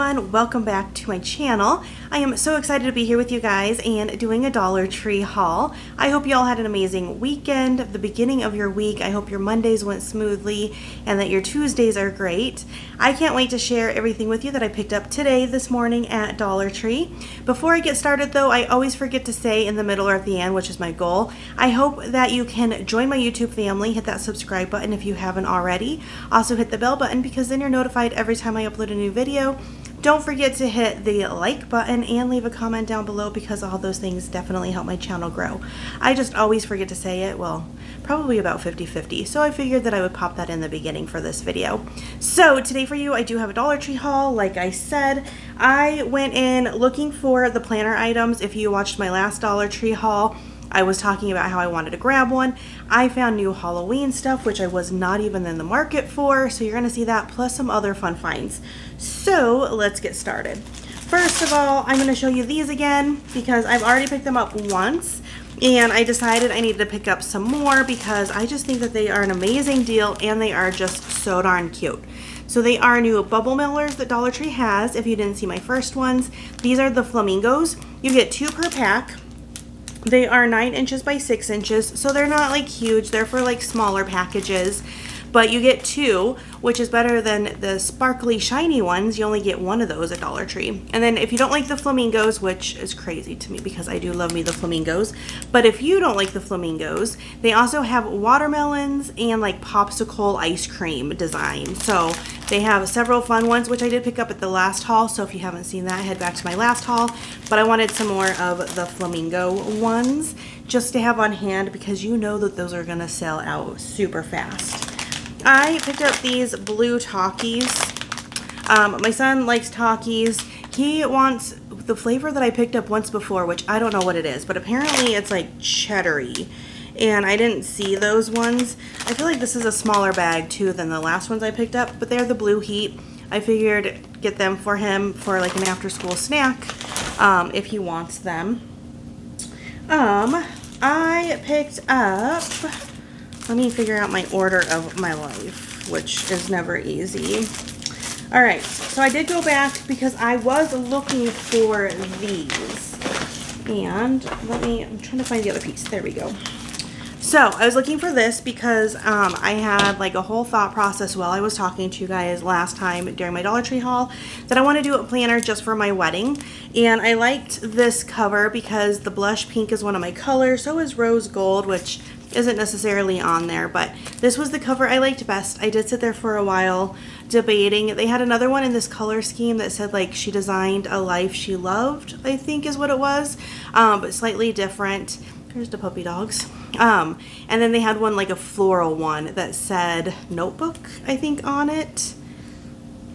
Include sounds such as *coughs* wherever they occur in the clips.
everyone, welcome back to my channel. I am so excited to be here with you guys and doing a Dollar Tree haul. I hope you all had an amazing weekend, the beginning of your week. I hope your Mondays went smoothly and that your Tuesdays are great. I can't wait to share everything with you that I picked up today, this morning at Dollar Tree. Before I get started though, I always forget to say in the middle or at the end, which is my goal, I hope that you can join my YouTube family, hit that subscribe button if you haven't already. Also hit the bell button because then you're notified every time I upload a new video. Don't forget to hit the like button and leave a comment down below because all those things definitely help my channel grow. I just always forget to say it, well, probably about 50-50, so I figured that I would pop that in the beginning for this video. So today for you, I do have a Dollar Tree haul. Like I said, I went in looking for the planner items. If you watched my last Dollar Tree haul, I was talking about how I wanted to grab one. I found new Halloween stuff, which I was not even in the market for, so you're gonna see that, plus some other fun finds. So let's get started. First of all, I'm gonna show you these again because I've already picked them up once and I decided I needed to pick up some more because I just think that they are an amazing deal and they are just so darn cute. So they are new bubble mailers that Dollar Tree has if you didn't see my first ones. These are the flamingos. You get two per pack they are 9 inches by 6 inches, so they're not like huge. They're for like smaller packages. But you get two, which is better than the sparkly shiny ones. You only get one of those at Dollar Tree. And then if you don't like the flamingos, which is crazy to me because I do love me the flamingos, but if you don't like the flamingos, they also have watermelons and like popsicle ice cream design. So they have several fun ones, which I did pick up at the last haul. So if you haven't seen that, head back to my last haul. But I wanted some more of the flamingo ones just to have on hand because you know that those are to sell out super fast. I picked up these blue Takis. Um, my son likes Takis. He wants the flavor that I picked up once before, which I don't know what it is, but apparently it's like cheddary. And I didn't see those ones. I feel like this is a smaller bag too than the last ones I picked up, but they're the Blue Heat. I figured get them for him for like an after school snack um, if he wants them. Um, I picked up let me figure out my order of my life, which is never easy. All right, so I did go back because I was looking for these. And let me, I'm trying to find the other piece. There we go. So I was looking for this because um, I had like a whole thought process while I was talking to you guys last time during my Dollar Tree haul that I want to do a planner just for my wedding. And I liked this cover because the blush pink is one of my colors. So is rose gold, which isn't necessarily on there, but this was the cover I liked best. I did sit there for a while debating. They had another one in this color scheme that said like she designed a life she loved, I think is what it was, um, but slightly different. Here's the puppy dogs. Um, and then they had one like a floral one that said notebook, I think, on it.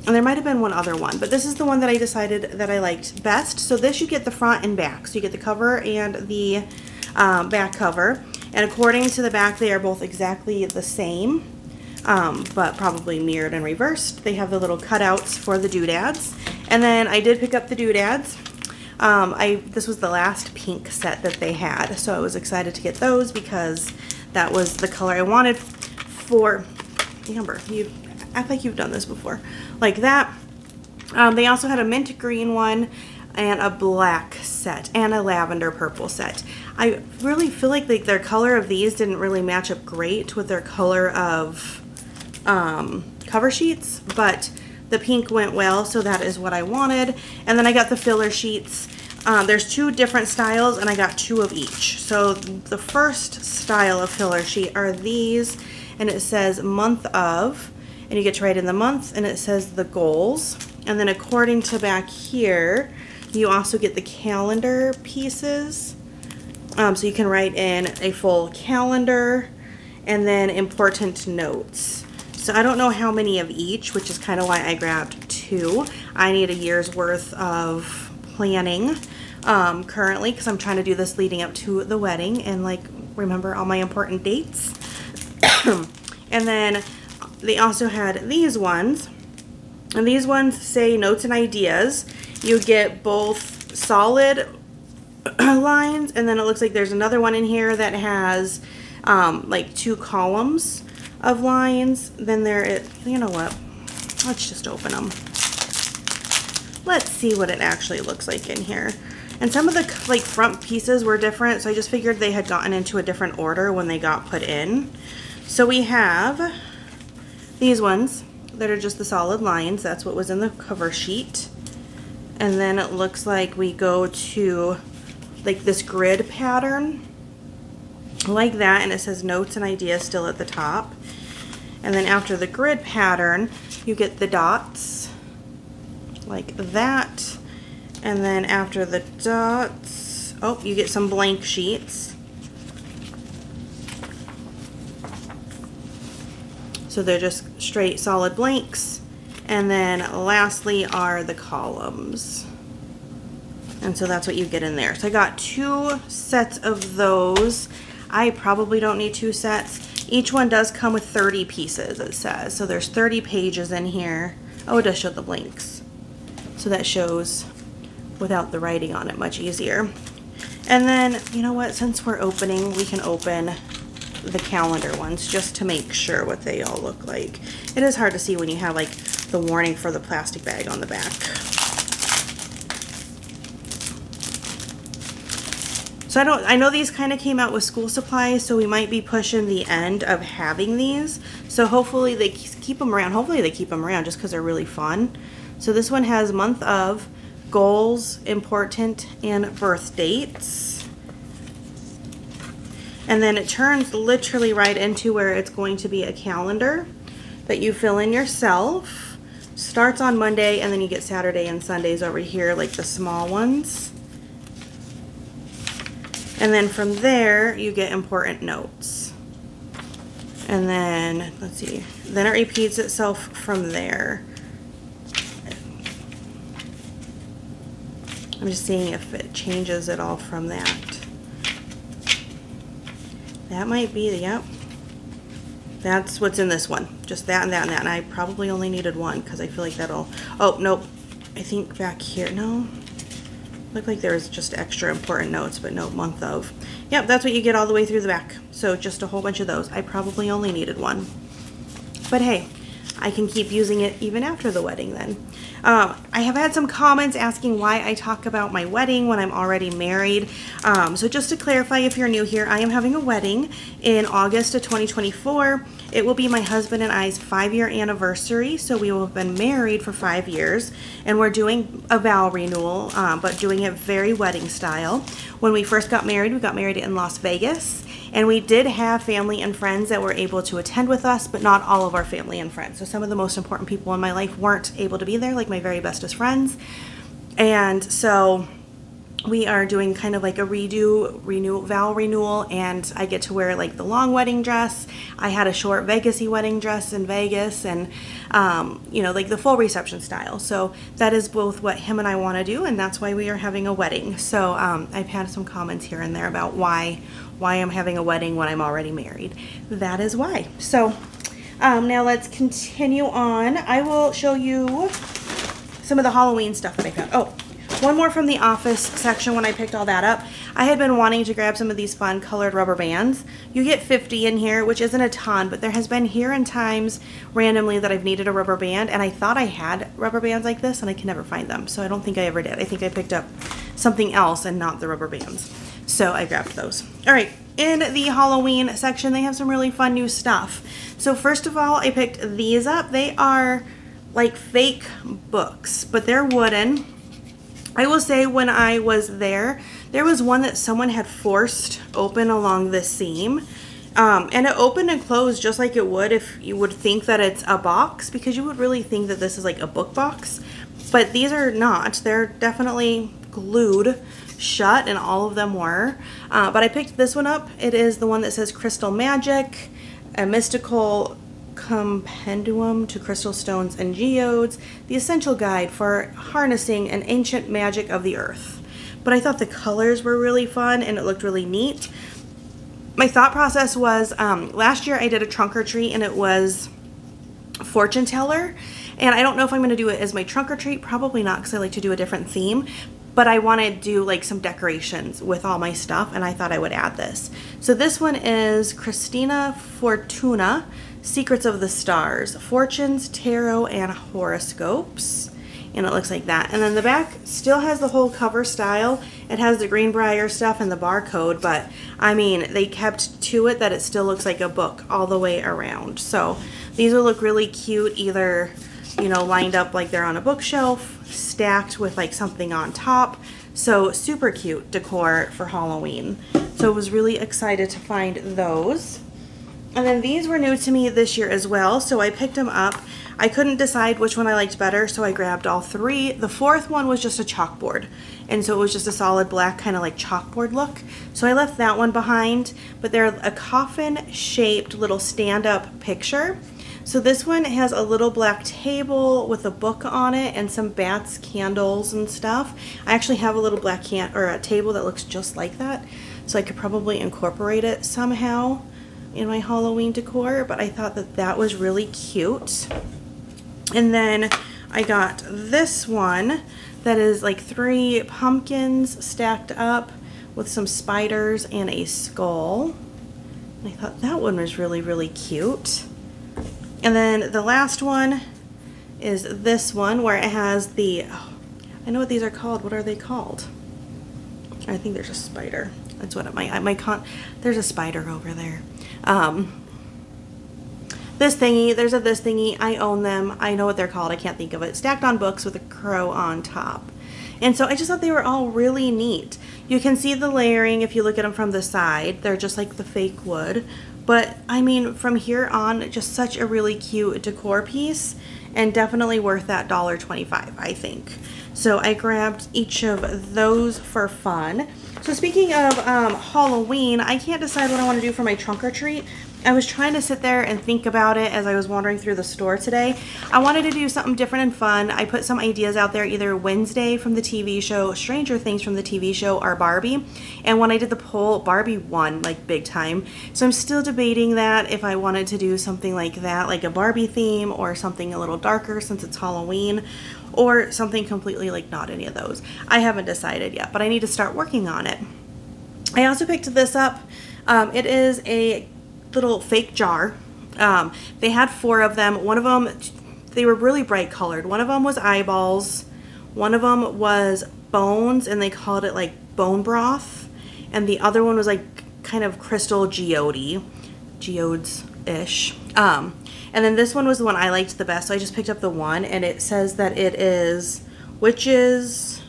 And there might have been one other one, but this is the one that I decided that I liked best. So this you get the front and back. So you get the cover and the um, back cover. And according to the back, they are both exactly the same, um, but probably mirrored and reversed. They have the little cutouts for the doodads. And then I did pick up the doodads. Um, I This was the last pink set that they had, so I was excited to get those because that was the color I wanted for Amber. You act like you've done this before. Like that. Um, they also had a mint green one and a black set and a lavender purple set. I really feel like the, their color of these didn't really match up great with their color of um, cover sheets, but the pink went well, so that is what I wanted. And then I got the filler sheets. Um, there's two different styles, and I got two of each. So the first style of filler sheet are these, and it says month of, and you get to write in the month, and it says the goals. And then according to back here, you also get the calendar pieces. Um, so you can write in a full calendar and then important notes. So I don't know how many of each, which is kind of why I grabbed two. I need a year's worth of planning um, currently because I'm trying to do this leading up to the wedding and like remember all my important dates. *coughs* and then they also had these ones. And these ones say notes and ideas you get both solid *clears throat* lines and then it looks like there's another one in here that has um, like two columns of lines then there it you know what let's just open them let's see what it actually looks like in here. And some of the like front pieces were different, so I just figured they had gotten into a different order when they got put in. So we have these ones that are just the solid lines. That's what was in the cover sheet. And then it looks like we go to like this grid pattern like that and it says notes and ideas still at the top. And then after the grid pattern, you get the dots like that. And then after the dots, oh, you get some blank sheets. So they're just straight solid blanks. And then lastly are the columns. And so that's what you get in there. So I got two sets of those. I probably don't need two sets. Each one does come with 30 pieces, it says. So there's 30 pages in here. Oh, it does show the blanks. So that shows without the writing on it much easier. And then, you know what, since we're opening, we can open the calendar ones just to make sure what they all look like. It is hard to see when you have like the warning for the plastic bag on the back. So I don't, I know these kind of came out with school supplies, so we might be pushing the end of having these. So hopefully they keep them around. Hopefully they keep them around just because they're really fun. So this one has month of, goals, important, and birth dates. And then it turns literally right into where it's going to be a calendar that you fill in yourself. Starts on Monday and then you get Saturday and Sundays over here like the small ones. And then from there, you get important notes. And then, let's see, then it repeats itself from there. I'm just seeing if it changes at all from that. That might be, the, yep. That's what's in this one. Just that and that and that. And I probably only needed one because I feel like that'll, oh, nope. I think back here, no, Looked like there's just extra important notes, but no month of. Yep, that's what you get all the way through the back. So just a whole bunch of those. I probably only needed one. But hey, I can keep using it even after the wedding then. Um, I have had some comments asking why I talk about my wedding when I'm already married. Um, so just to clarify if you're new here, I am having a wedding in August of 2024. It will be my husband and I's five year anniversary. So we will have been married for five years and we're doing a vow renewal, um, but doing it very wedding style. When we first got married, we got married in Las Vegas and we did have family and friends that were able to attend with us, but not all of our family and friends. So some of the most important people in my life weren't able to be there, like my very bestest friends. And so we are doing kind of like a redo renew vow renewal and I get to wear like the long wedding dress. I had a short Vegasy wedding dress in Vegas and um, you know like the full reception style. So that is both what him and I want to do and that's why we are having a wedding. So um, I've had some comments here and there about why why I'm having a wedding when I'm already married. That is why. So um, now let's continue on. I will show you some of the Halloween stuff that I found. Oh, one more from the office section when I picked all that up. I had been wanting to grab some of these fun colored rubber bands. You get 50 in here, which isn't a ton, but there has been here and times randomly that I've needed a rubber band, and I thought I had rubber bands like this, and I can never find them. So I don't think I ever did. I think I picked up something else and not the rubber bands. So I grabbed those. All right, in the Halloween section, they have some really fun new stuff. So first of all, I picked these up. They are like fake books, but they're wooden I will say when I was there, there was one that someone had forced open along the seam. Um, and it opened and closed just like it would if you would think that it's a box because you would really think that this is like a book box. But these are not. They're definitely glued shut and all of them were. Uh, but I picked this one up. It is the one that says Crystal Magic, a mystical Compendium to Crystal Stones and Geodes, the essential guide for harnessing an ancient magic of the earth. But I thought the colors were really fun and it looked really neat. My thought process was um, last year I did a trunk or treat and it was fortune teller. And I don't know if I'm going to do it as my trunk or treat. Probably not because I like to do a different theme but I want to do like some decorations with all my stuff and I thought I would add this. So this one is Christina Fortuna Secrets of the Stars, Fortunes, Tarot, and Horoscopes. and it looks like that. And then the back still has the whole cover style. It has the Greenbrier stuff and the barcode, but I mean, they kept to it that it still looks like a book all the way around. So these will look really cute either, you know, lined up like they're on a bookshelf, stacked with like something on top. So super cute decor for Halloween. So I was really excited to find those. And then these were new to me this year as well, so I picked them up. I couldn't decide which one I liked better, so I grabbed all three. The fourth one was just a chalkboard, and so it was just a solid black kind of like chalkboard look. So I left that one behind, but they're a coffin-shaped little stand-up picture. So this one has a little black table with a book on it and some bats candles and stuff. I actually have a little black can or a table that looks just like that, so I could probably incorporate it somehow in my Halloween decor, but I thought that that was really cute. And then I got this one that is like three pumpkins stacked up with some spiders and a skull. And I thought that one was really, really cute. And then the last one is this one where it has the, oh, I know what these are called. What are they called? I think there's a spider. That's what it might, I might con, there's a spider over there. Um, this thingy, there's a this thingy, I own them, I know what they're called, I can't think of it. Stacked on books with a crow on top. And so I just thought they were all really neat. You can see the layering if you look at them from the side. They're just like the fake wood. But I mean, from here on, just such a really cute decor piece and definitely worth that $1.25, I think. So I grabbed each of those for fun. So speaking of um, Halloween, I can't decide what I want to do for my trunk or treat. I was trying to sit there and think about it as I was wandering through the store today. I wanted to do something different and fun. I put some ideas out there either Wednesday from the TV show, Stranger Things from the TV show, or Barbie. And when I did the poll, Barbie won like big time. So I'm still debating that if I wanted to do something like that, like a Barbie theme or something a little darker since it's Halloween or something completely like not any of those. I haven't decided yet, but I need to start working on it. I also picked this up. Um, it is a little fake jar. Um, they had four of them. One of them, they were really bright colored. One of them was eyeballs. One of them was bones, and they called it like bone broth. And the other one was like kind of crystal geode, geodes-ish. Um, and then this one was the one I liked the best, so I just picked up the one, and it says that it is Witches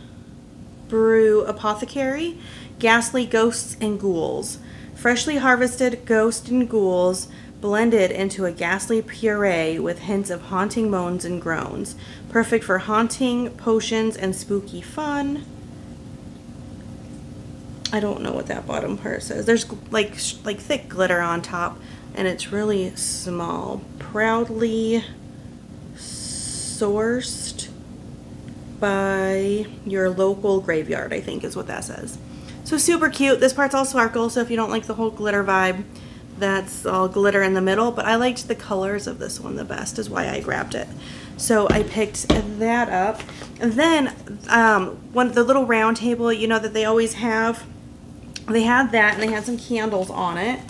Brew Apothecary, Ghastly Ghosts and Ghouls. Freshly harvested ghosts and ghouls blended into a ghastly puree with hints of haunting moans and groans. Perfect for haunting, potions, and spooky fun. I don't know what that bottom part says. There's like like thick glitter on top and it's really small. Proudly sourced by your local graveyard, I think is what that says. So super cute. This part's all sparkle, so if you don't like the whole glitter vibe, that's all glitter in the middle, but I liked the colors of this one the best is why I grabbed it. So I picked that up. And then um, one the little round table, you know, that they always have, they had that and they had some candles on it.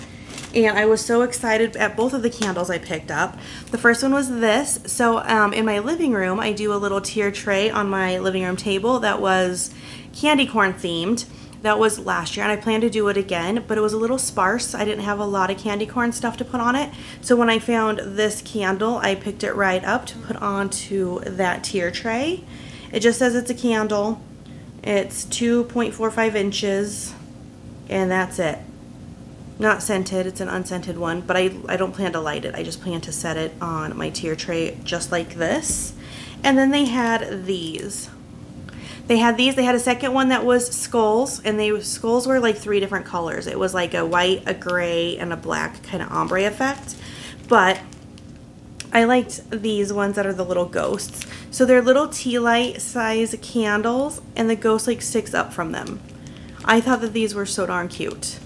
And I was so excited at both of the candles I picked up. The first one was this. So um, in my living room, I do a little tier tray on my living room table that was candy corn themed. That was last year, and I plan to do it again, but it was a little sparse. I didn't have a lot of candy corn stuff to put on it. So when I found this candle, I picked it right up to put onto that tier tray. It just says it's a candle. It's 2.45 inches, and that's it. Not scented, it's an unscented one, but I, I don't plan to light it. I just plan to set it on my tier tray just like this. And then they had these. They had these. They had a second one that was skulls, and they skulls were like three different colors. It was like a white, a gray, and a black kind of ombre effect. But I liked these ones that are the little ghosts. So they're little tea light size candles, and the ghost like sticks up from them. I thought that these were so darn cute.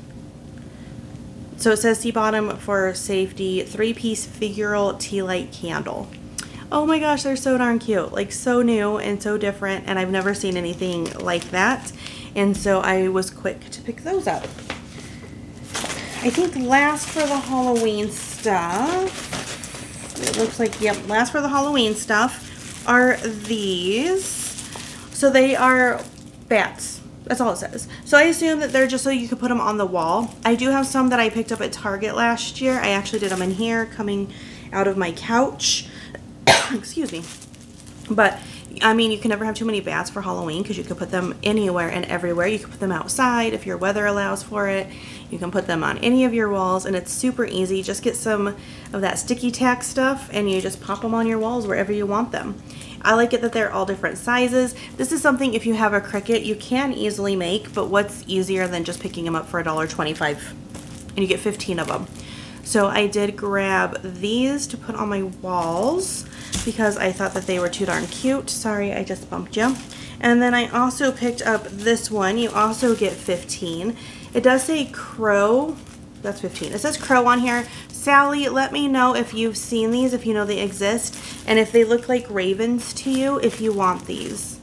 So it says See bottom for safety, three piece figural tea light candle oh my gosh, they're so darn cute. Like so new and so different and I've never seen anything like that. And so I was quick to pick those up. I think last for the Halloween stuff, it looks like, yep, last for the Halloween stuff are these. So they are bats. That's all it says. So I assume that they're just so you could put them on the wall. I do have some that I picked up at Target last year. I actually did them in here coming out of my couch. *coughs* Excuse me. But I mean, you can never have too many bats for Halloween because you could put them anywhere and everywhere. You can put them outside if your weather allows for it. You can put them on any of your walls and it's super easy. Just get some of that sticky tack stuff and you just pop them on your walls wherever you want them. I like it that they're all different sizes. This is something if you have a Cricut you can easily make, but what's easier than just picking them up for $1.25 and you get 15 of them. So I did grab these to put on my walls because I thought that they were too darn cute. Sorry, I just bumped you. And then I also picked up this one. You also get 15. It does say crow. That's 15. It says crow on here. Sally, let me know if you've seen these, if you know they exist, and if they look like ravens to you, if you want these.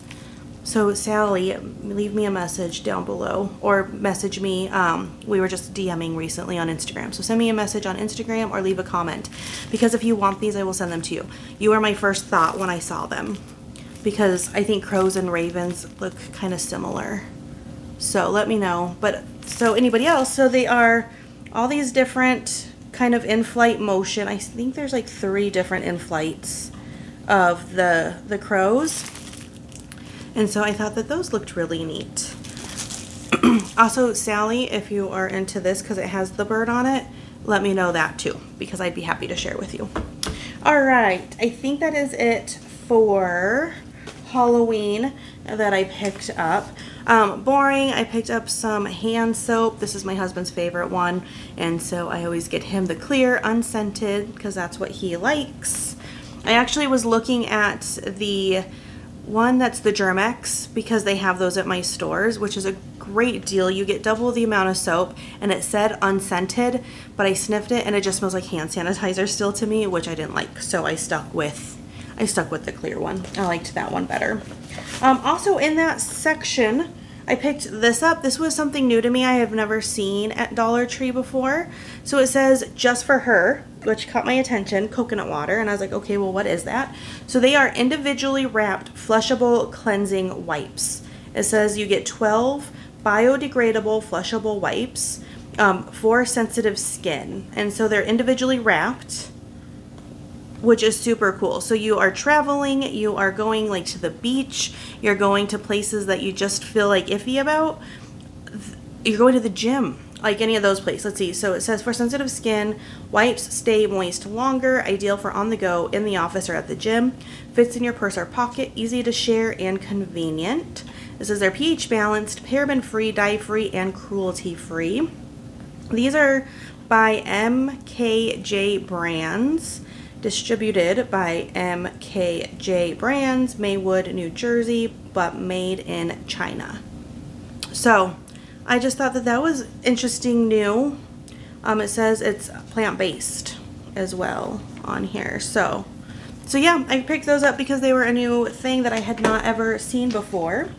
So Sally, leave me a message down below or message me. Um, we were just DMing recently on Instagram. So send me a message on Instagram or leave a comment because if you want these, I will send them to you. You were my first thought when I saw them because I think crows and ravens look kind of similar. So let me know. But so anybody else, so they are all these different kind of in-flight motion. I think there's like three different in-flights of the the crows and so I thought that those looked really neat. *clears throat* also, Sally, if you are into this because it has the bird on it, let me know that too because I'd be happy to share with you. All right, I think that is it for Halloween that I picked up. Um, boring, I picked up some hand soap. This is my husband's favorite one, and so I always get him the clear, unscented, because that's what he likes. I actually was looking at the one that's the Germ-X because they have those at my stores, which is a great deal. You get double the amount of soap and it said unscented, but I sniffed it and it just smells like hand sanitizer still to me, which I didn't like. So I stuck with I stuck with the clear one. I liked that one better. Um, also in that section, I picked this up. This was something new to me I have never seen at Dollar Tree before. So it says just for her, which caught my attention, coconut water. And I was like, okay, well, what is that? So they are individually wrapped flushable cleansing wipes. It says you get 12 biodegradable flushable wipes um, for sensitive skin. And so they're individually wrapped which is super cool. So you are traveling, you are going like to the beach, you're going to places that you just feel like iffy about. You're going to the gym, like any of those places. Let's see. So it says for sensitive skin, wipes stay moist longer, ideal for on the go, in the office, or at the gym. Fits in your purse or pocket, easy to share and convenient. This is their pH balanced, paraben free, dye free, and cruelty free. These are by MKJ Brands distributed by MKJ Brands, Maywood, New Jersey, but made in China. So I just thought that that was interesting new. Um, it says it's plant-based as well on here. So, so yeah, I picked those up because they were a new thing that I had not ever seen before.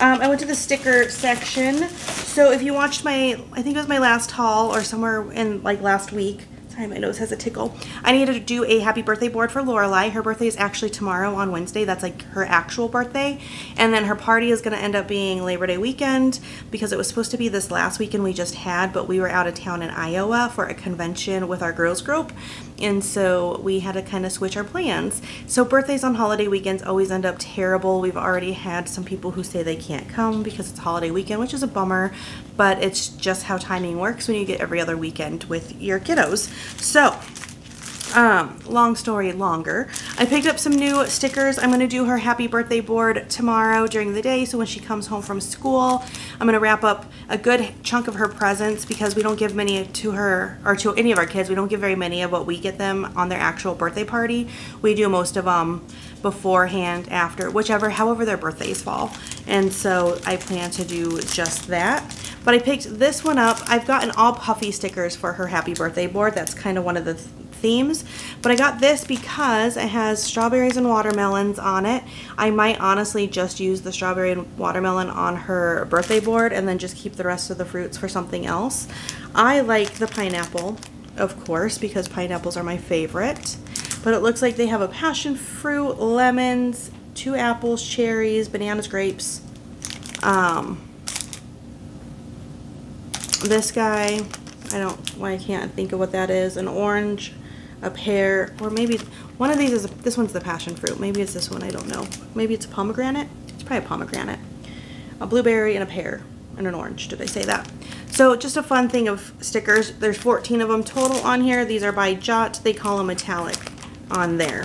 Um, I went to the sticker section. So if you watched my, I think it was my last haul or somewhere in like last week, Sorry, my nose has a tickle. I need to do a happy birthday board for Lorelai. Her birthday is actually tomorrow on Wednesday. That's like her actual birthday. And then her party is going to end up being Labor Day weekend because it was supposed to be this last weekend we just had, but we were out of town in Iowa for a convention with our girls group. And so we had to kind of switch our plans. So birthdays on holiday weekends always end up terrible. We've already had some people who say they can't come because it's holiday weekend, which is a bummer, but it's just how timing works when you get every other weekend with your kiddos. So um, long story longer. I picked up some new stickers. I'm going to do her happy birthday board tomorrow during the day. So when she comes home from school, I'm going to wrap up a good chunk of her presents because we don't give many to her or to any of our kids. We don't give very many of what we get them on their actual birthday party. We do most of them beforehand, after, whichever, however their birthdays fall. And so I plan to do just that. But I picked this one up. I've gotten all puffy stickers for her happy birthday board. That's kind of one of the themes. But I got this because it has strawberries and watermelons on it. I might honestly just use the strawberry and watermelon on her birthday board and then just keep the rest of the fruits for something else. I like the pineapple, of course, because pineapples are my favorite. But it looks like they have a passion fruit, lemons, two apples, cherries, bananas, grapes. Um, this guy, I don't, why I can't think of what that is. An orange, a pear, or maybe one of these is, this one's the passion fruit. Maybe it's this one, I don't know. Maybe it's a pomegranate. It's probably a pomegranate. A blueberry and a pear and an orange. Did I say that? So just a fun thing of stickers. There's 14 of them total on here. These are by Jot. They call them metallic on there.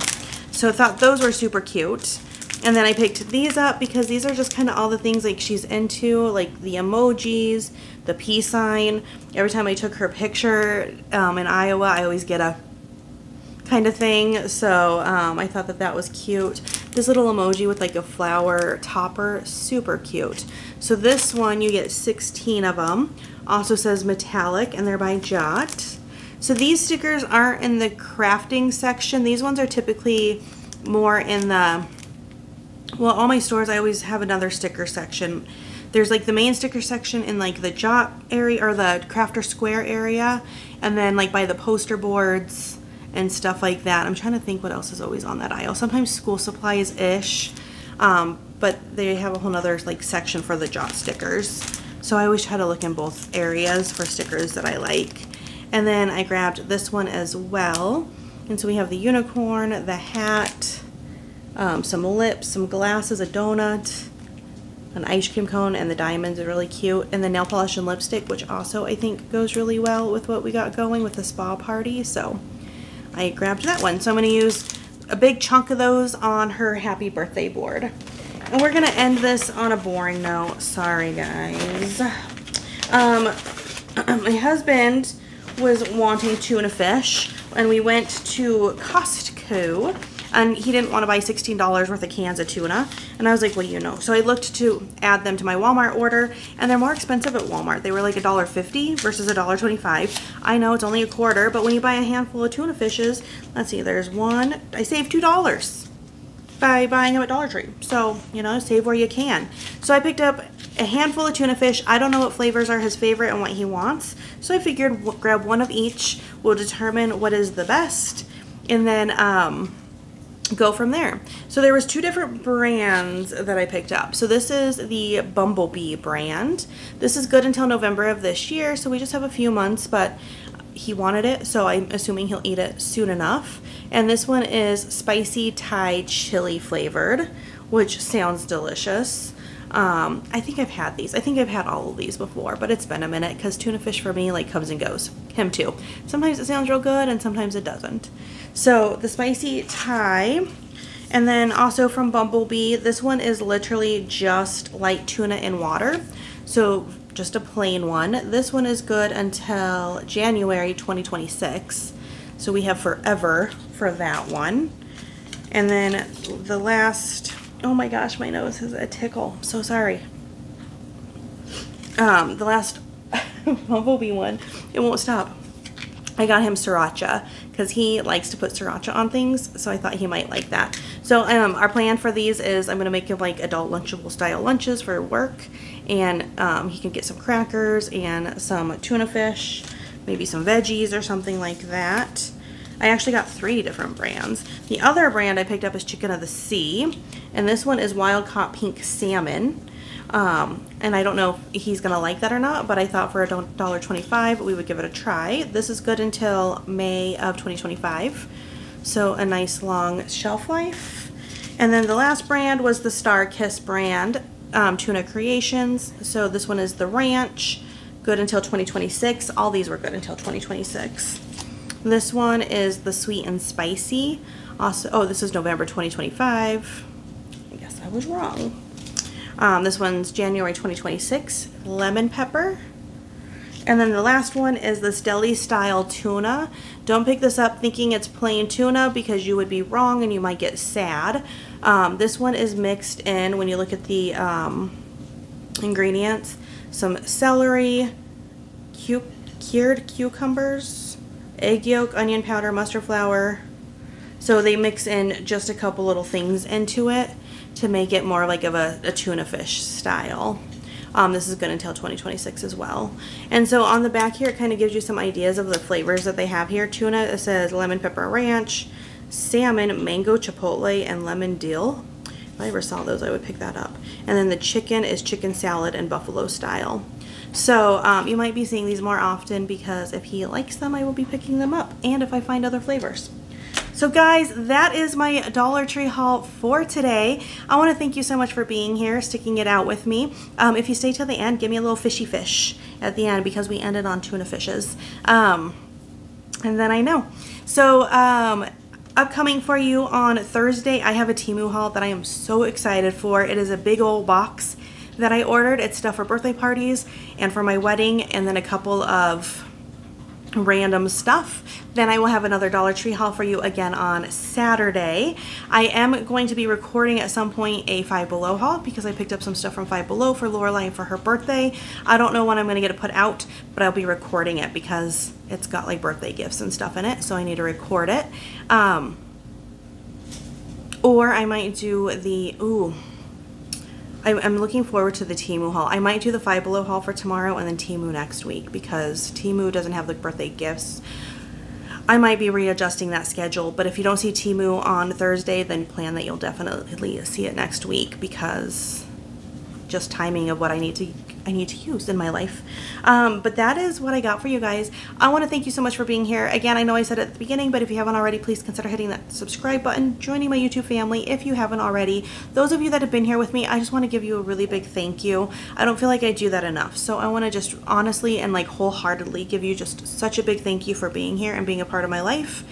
So I thought those were super cute. And then I picked these up because these are just kind of all the things like she's into, like the emojis, the peace sign. Every time I took her picture um, in Iowa, I always get a kind of thing. So um, I thought that that was cute. This little emoji with like a flower topper, super cute. So this one, you get 16 of them. Also says metallic and they're by Jot. So these stickers aren't in the crafting section. These ones are typically more in the, well, all my stores, I always have another sticker section. There's like the main sticker section in like the Jot area or the Crafter Square area. And then like by the poster boards and stuff like that. I'm trying to think what else is always on that aisle. Sometimes school supplies-ish. Um, but they have a whole nother like section for the Jot stickers. So I always try to look in both areas for stickers that I like. And then I grabbed this one as well. And so we have the unicorn, the hat, um, some lips, some glasses, a donut, an ice cream cone, and the diamonds are really cute. And the nail polish and lipstick, which also I think goes really well with what we got going with the spa party. So I grabbed that one. So I'm going to use a big chunk of those on her happy birthday board. And we're going to end this on a boring note. Sorry, guys. Um, *clears throat* my husband was wanting tuna fish, and we went to Costco and he didn't want to buy $16 worth of cans of tuna. And I was like, well, you know. So I looked to add them to my Walmart order, and they're more expensive at Walmart. They were like $1.50 versus $1.25. I know it's only a quarter, but when you buy a handful of tuna fishes, let's see, there's one, I saved $2 by buying them at Dollar Tree. So, you know, save where you can. So I picked up a handful of tuna fish. I don't know what flavors are his favorite and what he wants. So I figured grab one of each. We'll determine what is the best. And then, um, go from there. So there was two different brands that I picked up. So this is the Bumblebee brand. This is good until November of this year, so we just have a few months, but he wanted it, so I'm assuming he'll eat it soon enough. And this one is spicy Thai chili flavored, which sounds delicious. Um, I think I've had these. I think I've had all of these before, but it's been a minute because tuna fish for me like comes and goes. Him too. Sometimes it sounds real good and sometimes it doesn't. So the spicy Thai, and then also from Bumblebee, this one is literally just light tuna in water. So just a plain one. This one is good until January 2026. So we have forever for that one. And then the last, oh my gosh, my nose has a tickle. So sorry. Um, the last *laughs* Bumblebee one, it won't stop. I got him sriracha because he likes to put sriracha on things, so I thought he might like that. So um, our plan for these is I'm going to make him like adult lunchable style lunches for work, and um, he can get some crackers and some tuna fish, maybe some veggies or something like that. I actually got three different brands. The other brand I picked up is Chicken of the Sea, and this one is Wild Caught Pink Salmon. Um, and I don't know if he's going to like that or not, but I thought for a $1.25 we would give it a try. This is good until May of 2025, so a nice long shelf life. And then the last brand was the StarKist brand, um, Tuna Creations. So this one is the Ranch, good until 2026. All these were good until 2026. This one is the Sweet and Spicy. Also, oh, this is November 2025. Was wrong. Um, this one's January 2026, lemon pepper. And then the last one is this deli style tuna. Don't pick this up thinking it's plain tuna because you would be wrong and you might get sad. Um, this one is mixed in when you look at the um, ingredients. Some celery, cu cured cucumbers, egg yolk, onion powder, mustard flour. So they mix in just a couple little things into it to make it more like of a, a tuna fish style. Um, this is good until 2026 as well. And so on the back here, it kind of gives you some ideas of the flavors that they have here. Tuna, it says lemon pepper ranch, salmon, mango chipotle, and lemon dill. If I ever saw those, I would pick that up. And then the chicken is chicken salad and buffalo style. So um, you might be seeing these more often because if he likes them, I will be picking them up. And if I find other flavors. So guys, that is my Dollar Tree haul for today. I want to thank you so much for being here, sticking it out with me. Um, if you stay till the end, give me a little fishy fish at the end because we ended on tuna fishes. Um, and then I know. So um, upcoming for you on Thursday, I have a Temu haul that I am so excited for. It is a big old box that I ordered. It's stuff for birthday parties and for my wedding and then a couple of random stuff. Then I will have another Dollar Tree haul for you again on Saturday. I am going to be recording at some point a Five Below haul because I picked up some stuff from Five Below for Lorelai for her birthday. I don't know when I'm going to get it put out, but I'll be recording it because it's got like birthday gifts and stuff in it, so I need to record it. Um, or I might do the, ooh, I'm looking forward to the Temu haul. I might do the Five Below haul for tomorrow and then Temu next week because Temu doesn't have the birthday gifts. I might be readjusting that schedule, but if you don't see Temu on Thursday, then plan that you'll definitely see it next week because just timing of what I need to I need to use in my life. Um, but that is what I got for you guys. I want to thank you so much for being here. Again, I know I said at the beginning, but if you haven't already, please consider hitting that subscribe button, joining my YouTube family if you haven't already. Those of you that have been here with me, I just want to give you a really big thank you. I don't feel like I do that enough. So I want to just honestly and like wholeheartedly give you just such a big thank you for being here and being a part of my life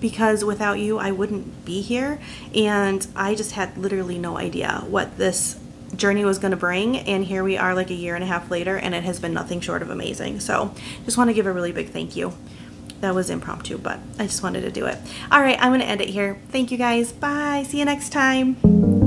because without you, I wouldn't be here. And I just had literally no idea what this journey was going to bring and here we are like a year and a half later and it has been nothing short of amazing. So just want to give a really big thank you. That was impromptu but I just wanted to do it. All right I'm going to end it here. Thank you guys. Bye. See you next time